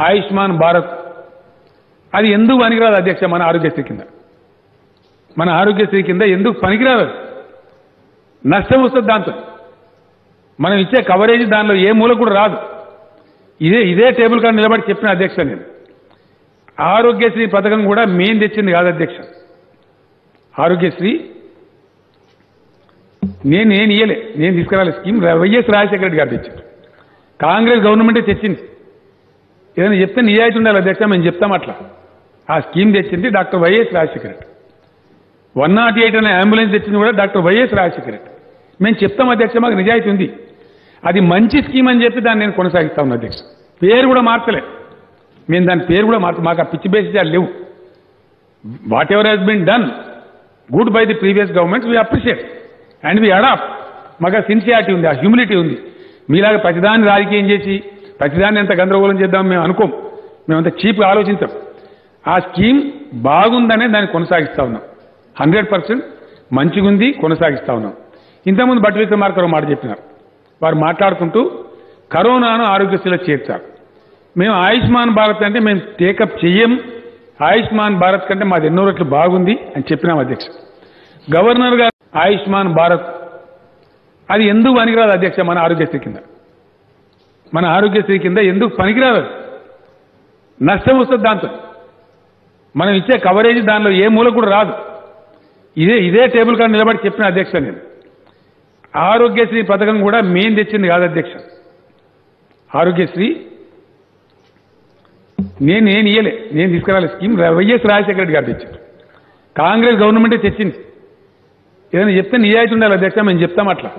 ఆయుష్మాన్ భారత్. అది ఎందుకు పనికిరాదు అధ్యక్ష? మన ఆరోగ్యశ్రీ కింద. మన ఆరోగ్యశ్రీ కింద ఎందుకు పనికిరాదు? నష్టం వస్తుంది దాంతో. మనం ఇచ్చే కవరేజ్ దానిలో ఏ మూల కూడా రాదు. ఇదే ఇదే టేబుల్ కాడ నిలబడి చెప్పిన అధ్యక్ష నేను. ఆరోగ్యశ్రీ పథకం కూడా మేం తెచ్చింది కాదు అధ్యక్ష. ఆరోగ్యశ్రీ నేను నేను ఇయ్యలే. నేను తీసుకురాలే. స్కీమ్ వైఎస్ రాజశేఖర రెడ్డి గారు తెచ్చారు. కాంగ్రెస్ గవర్నమెంటే తెచ్చింది. ఏదైనా చెప్తే నిజాయితీ ఉండాలి అధ్యక్ష మేము చెప్తాం అట్లా. ఆ స్కీమ్ తెచ్చింది doctor YS Rajasekhara Reddy one nought eight అనే అంబులెన్స్ తెచ్చింది కూడా డాక్టర్ వైఎస్ రాజశేఖర రెడ్డి మేము చెప్తాం అధ్యక్ష మాకు నిజాయితీ ఉంది. అది మంచి స్కీమ్ అని చెప్పి దాన్ని నేను కొనసాగిస్తా ఉన్నా అధ్యక్ష. పేరు కూడా మార్చలే. మేము దాని పేరు కూడా మార్చ మాకు ఆ పిచ్చి బేసిస్ లేవు. Whatever has been done good by the previous governments we appreciate and we adopt మాకు ఆ సిన్సియారిటీ ఉంది ఆ హ్యూమిలిటీ ఉంది. మీలాగా ప్రతిదాన్ని రాజకీయం చేసి ప్రతిదాన్ని ఎంత గందరగోళం చేద్దాం మేము అనుకోం. మేమంత చీప్గా ఆలోచించాం. ఆ స్కీమ్ బాగుందనే దాన్ని కొనసాగిస్తా ఉన్నాం. హండ్రెడ్ పర్సెంట్ మంచిగుంది కొనసాగిస్తా ఉన్నాం. ఇంతకుముందు బట్టి విక్రమార్కరావు మాట చెప్పినారు. వారు మాట్లాడుకుంటూ కరోనాను ఆరోగ్యశ్రీలో చేర్చారు. మేము ఆయుష్మాన్ భారత్ అంటే మేము టేకప్ చెయ్యం. ఆయుష్మాన్ భారత్ కంటే మాది ఎన్నో రెట్లు బాగుంది అని చెప్పినాం అధ్యక్ష. గవర్నర్ గారు ఆయుష్మాన్ భారత్. అది ఎందుకు పనికిరాదు అధ్యక్ష మన ఆరోగ్యశ్రీ కింద? మన ఆరోగ్యశ్రీ కింద ఎందుకు పనికిరాదు నష్టం వస్తుంది దాంతో. మనం ఇచ్చే కవరేజ్ దానిలో ఏ మూల కూడా రాదు. ఇదే ఇదే టేబుల్ కాడ నిలబడి చెప్పిన అధ్యక్ష నేను. ఆరోగ్యశ్రీ పథకం కూడా మేం తెచ్చింది కాదు అధ్యక్ష. ఆరోగ్యశ్రీ నేను నేను ఇయ్యలే. నేను తీసుకురాలే స్కీమ్. వైఎస్ రాజశేఖర రెడ్డి గారు తెచ్చారు. కాంగ్రెస్ గవర్నమెంటే తెచ్చింది. ఏదైనా చెప్తే నిజాయితీ ఉండాలి అధ్యక్ష మేము చెప్తాం అట్లా.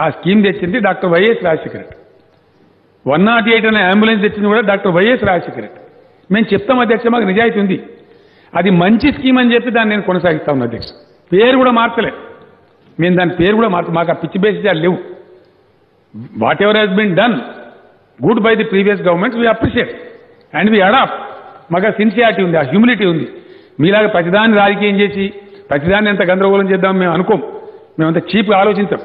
ఆ స్కీమ్ తెచ్చింది doctor YS Rajasekhara Reddy. One nought eight అనే అంబులెన్స్ తెచ్చింది కూడా డాక్టర్ వైఎస్ రాజశేఖర్ రెడ్డి. మేము చెప్తాం అధ్యక్ష మాకు నిజాయితీ ఉంది. అది మంచి స్కీమ్ అని చెప్పి దాన్ని నేను కొనసాగిస్తా ఉన్నా అధ్యక్ష. పేరు కూడా మార్చలే. మేము దాని పేరు కూడా మార్చ మాకు ఆ పిచ్చి బేసిస్ లేవు. Whatever has been done good by the previous government we appreciate and we adopt మాకు ఆ సిన్సియారిటీ ఉంది ఆ హ్యూమిలిటీ ఉంది. మీలాగా ప్రతిదాన్ని రాజకీయం చేసి ప్రతిదాన్ని ఎంత గందరగోళం చేద్దాం మేము అనుకోం. మేమంత చీప్గా ఆలోచించాం.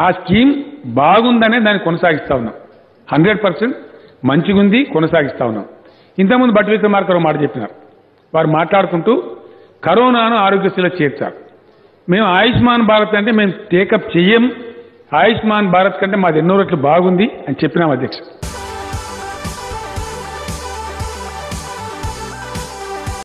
ఆ స్కీమ్ బాగుందనే దాన్ని కొనసాగిస్తా ఉన్నాం. హండ్రెడ్ పర్సెంట్ మంచిగుంది కొనసాగిస్తా ఉన్నాం. ఇంతకుముందు బట్టి విక్రమార్కరావు మాట చెప్పినారు. వారు మాట్లాడుకుంటూ కరోనాను ఆరోగ్యశ్రీలో చేర్చారు. మేము ఆయుష్మాన్ భారత్ అంటే మేము టేకప్ చెయ్యం. ఆయుష్మాన్ భారత్ కంటే మాది ఎన్నో రెట్లు బాగుంది అని చెప్పినాం అధ్యక్ష.